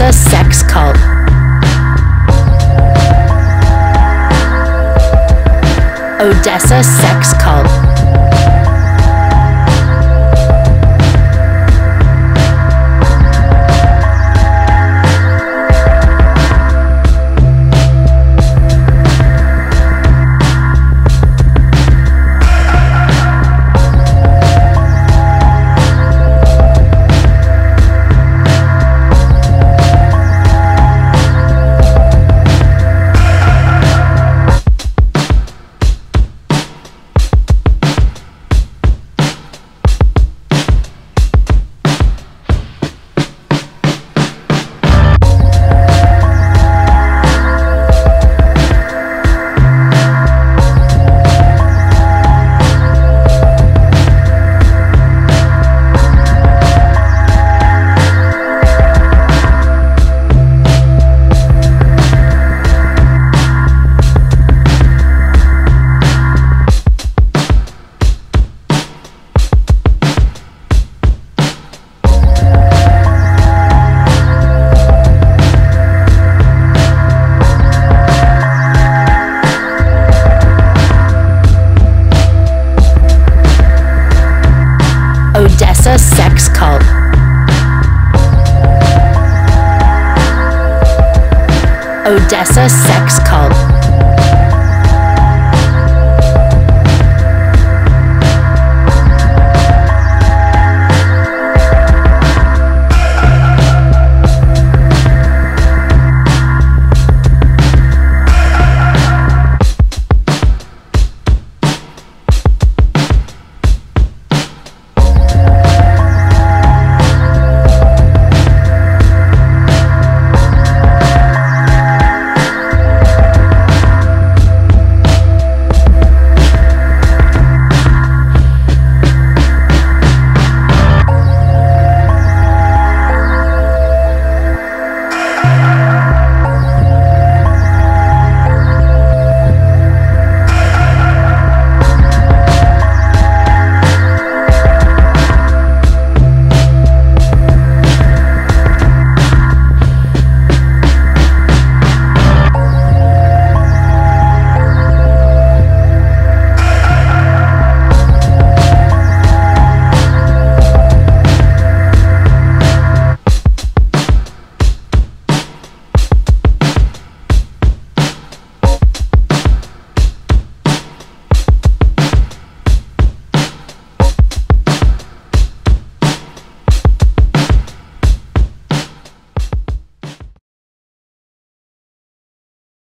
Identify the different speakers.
Speaker 1: Odessa sex cult. Odessa sex cult. Odessa sex cult. Odessa sex cult.